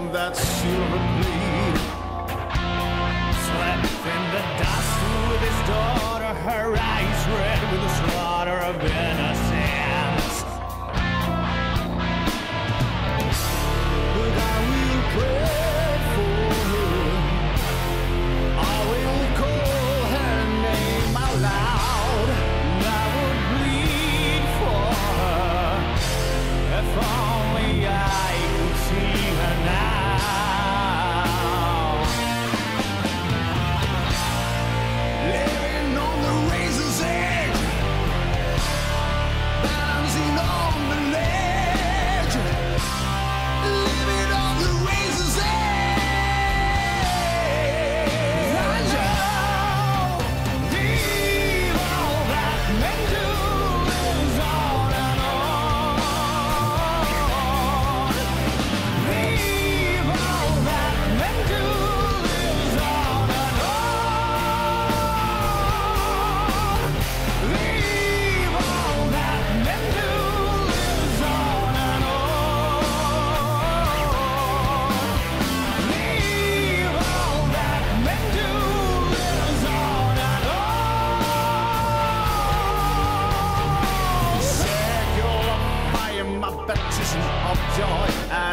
on that silver blade. Slept in the dust with his daughter, her eyes red with the slaughter of innocence. But I will pray for her. I will call her name. I will bleed for her. If I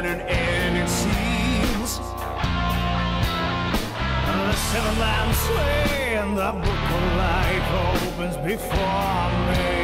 pattern and it seems The seven lamps sway and the book of life opens before me.